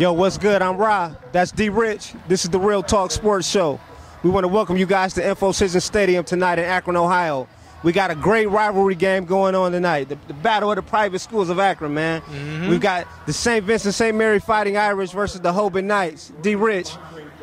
Yo, what's good? I'm Ra. That's D Rich. This is the Reel Talk Sports Show. We want to welcome you guys to InfoCision Stadium tonight in Akron, Ohio. We got a great rivalry game going on tonight. The, the battle of the private schools of Akron, man. Mm-hmm. We've got the St. Vincent St. Mary Fighting Irish versus the Hoban Knights. D Rich.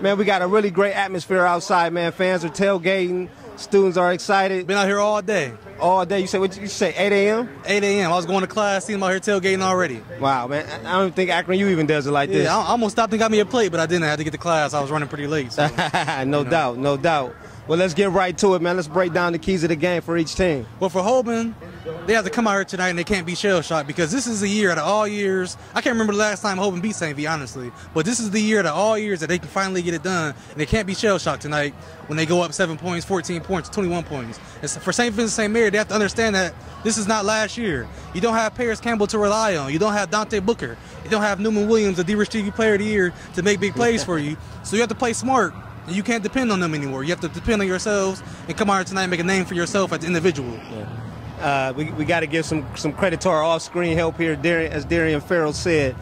Man, we got a really great atmosphere outside, man. Fans are tailgating. Students are excited. Been out here all day. All day. You say what you say? 8 a.m. 8 a.m. I was going to class, seen them out here tailgating already. Wow, man. I don't think Akron U even does it like this. Yeah, I I almost stopped and got me a plate, but I didn't. I had to get to class. I was running pretty late. So. no doubt, no doubt. Well, let's get right to it, man. Let's break down the keys of the game for each team. Well, for Hoban, they have to come out here tonight and they can't be shell shocked because this is the year out of all years. I can't remember the last time Hoban beat St. V, honestly. But this is the year out of all years that they can finally get it done. And they can't be shell shocked tonight when they go up seven points, 14 points, 21 points. It's, for St. Vincent and St. Mary, they have to understand that this is not last year. You don't have Parris Campbell to rely on. You don't have Dante Booker. You don't have Newman Williams, the D-Rich TV Player of the Year, to make big plays for you. So you have to play smart. You can't depend on them anymore. You have to depend on yourselves and come out here tonight and make a name for yourself as an individual. Uh, we we got to give some some credit to our off-screen help here, Darian, as Darian Farrell said.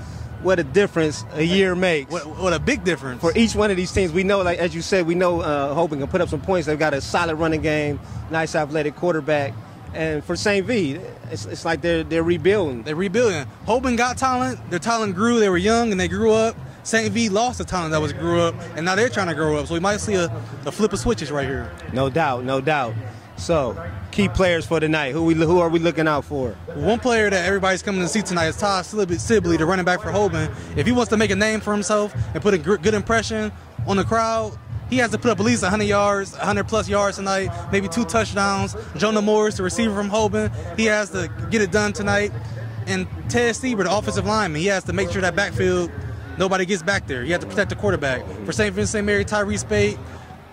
What a difference a year makes. What, what a big difference. for each one of these teams, we know, like as you said, we know uh, Hoban can put up some points. They've got a solid running game, nice athletic quarterback, and for St. V, it's, it's like they're they're rebuilding. They're rebuilding. Hoban got talent. Their talent grew. They were young and they grew up. St. V lost the talent that was grew up, and now they're trying to grow up. So we might see a, a flip of switches right here. No doubt, no doubt. So, key players for tonight. Who we who are we looking out for? One player that everybody's coming to see tonight is Todd Sibley, Sibley, the running back for Hoban. If he wants to make a name for himself and put a gr- good impression on the crowd, he has to put up at least 100 yards, 100 plus yards tonight, maybe two touchdowns. Jonah Morris, the receiver from Hoban, he has to get it done tonight. And Ted Stieber, the offensive lineman, he has to make sure that backfield nobody gets back there. You have to protect the quarterback. For St. Vincent St. Mary, Tyrece Speaight,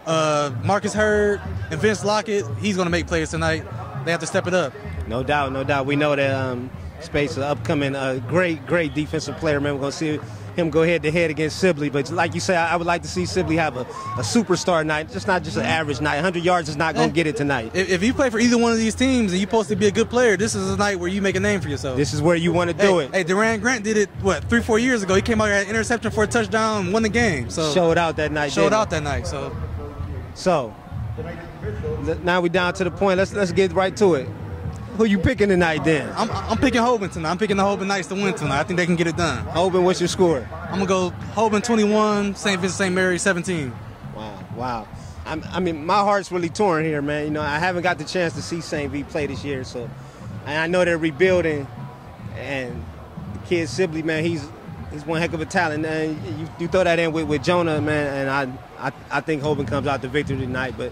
uh, Marcus Hurd, and Vince Lockett, he's going to make plays tonight. They have to step it up. No doubt, no doubt. We know that um, Speaight, an upcoming uh, great, great defensive player. Man, we're gonna see him go head to head against Sibley. But like you say, I, I would like to see Sibley have a, a superstar night, just not just an average night. 100 yards is not gonna get it tonight. If, if you play for either one of these teams and you're supposed to be a good player, this is a night where you make a name for yourself. This is where you want to do hey, it. Hey, Duran Grant did it what three, four years ago. He came out here an interception for a touchdown, and won the game. So Showed out that night. showed out it? that night. So So now we're down to the point. Let's let's get right to it. Who you picking tonight then? I'm, I'm picking Hoban tonight. I'm picking the Hoban Knights to win tonight. I think they can get it done. Hoban, what's your score? I'm gonna go Hoban 21, St. Vincent St. Mary 17. Wow, wow. I'm, I mean, my heart's really torn here, man. You know, I haven't got the chance to see St. V play this year, so and I know they're rebuilding. And the kid Sibley, man, he's he's one heck of a talent. And you, you throw that in with, with Jonah, man, and I, I I think Hoban comes out the victory tonight. But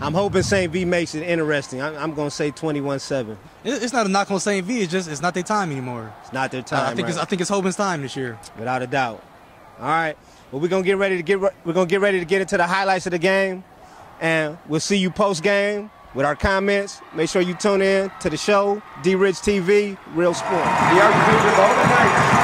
I'm hoping St. V makes it interesting. I'm, I'm gonna say 21-7. It's not a knock on St. V. It's just it's not their time anymore. It's not their I- time, I think right? it's I think it's Hoban's time this year. without a doubt. All right. Well, we're gonna get ready to get re- we're gonna get ready to get into the highlights of the game, and we'll see you post game with our comments. Make sure you tune in to the show, D Rich TV, Real Sport. The altitude of all the night.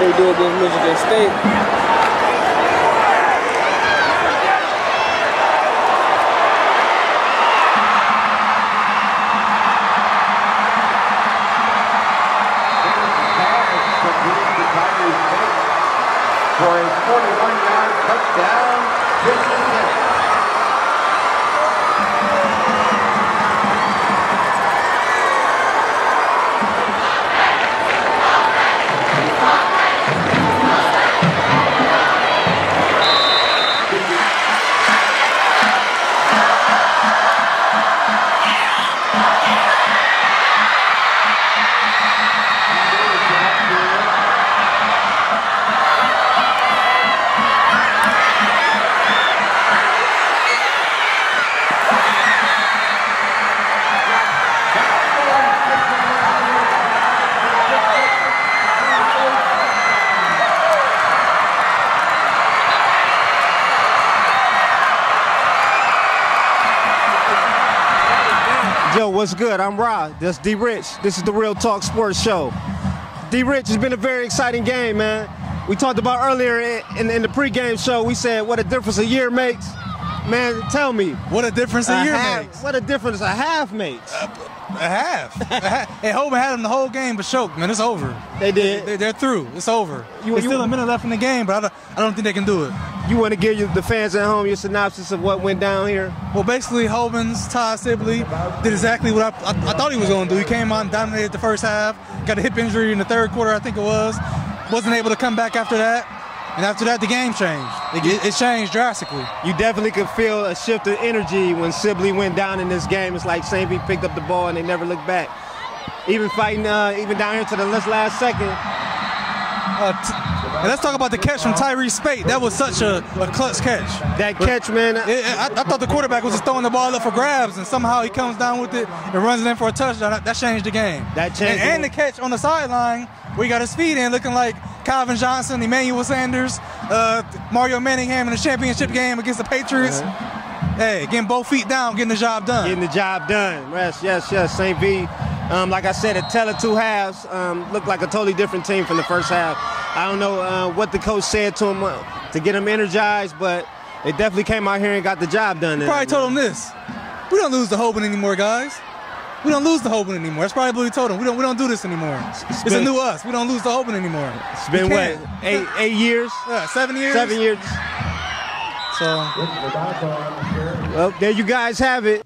They do against Michigan State. Yo, what's good? I'm Rod. That's D Rich. This is the Reel Talk Sports Show. D Rich has been a very exciting game, man. We talked about earlier in, in the pregame show, we said what a difference a year makes. Man, tell me. What a difference a, year half, makes. What a difference a half makes. A half. A half. hey, Hoban had them the whole game, but choked, man. It's over. They did. They, are through. It's over. You- There's you- still a minute left in the game, but I don't, I don't think they can do it. You want to give you, the fans at home your synopsis of what went down here? Well, basically, Hoban's Todd Sibley did exactly what I, I, I thought he was going to do. He came on, dominated the first half, got a hip injury in the third quarter, I think it was. Wasn't able to come back after that. And after that, the game changed. It, it changed drastically. You definitely could feel a shift of energy when Sibley went down in this game. It's like. Pete picked up the ball and they never looked back. Even fighting, uh, even down here to the last, last second. Uh, and let's talk about the catch from Tyrece Speaight. That was such a, a clutch catch. That catch, man. It- it- I, I thought the quarterback was just throwing the ball up for grabs, and somehow he comes down with it and runs it in for a touchdown. That, changed the game. That changed And, the and the catch on the sideline we got his feet in, looking like Calvin Johnson, Emmanuel Sanders, uh, Mario Manningham in the championship game against the Patriots. Hey, getting both feet down, getting the job done. Getting the job done. Yes, yes, yes. St. V. Um, like I said, a tell of two halves um, looked like a totally different team from the first half. I don't know uh, what the coach said to him uh, to get him energized, but they definitely came out here and got the job done. Probably told him this: We don't lose the Hoban anymore, guys. We don't lose the Hoban anymore. That's probably what he told him. We don't. We don't do this anymore. It's, a been- new us. We don't lose the Hoban anymore. It's been We what eight eight years, Yeah, seven years. seven years. So Well, there you guys have it.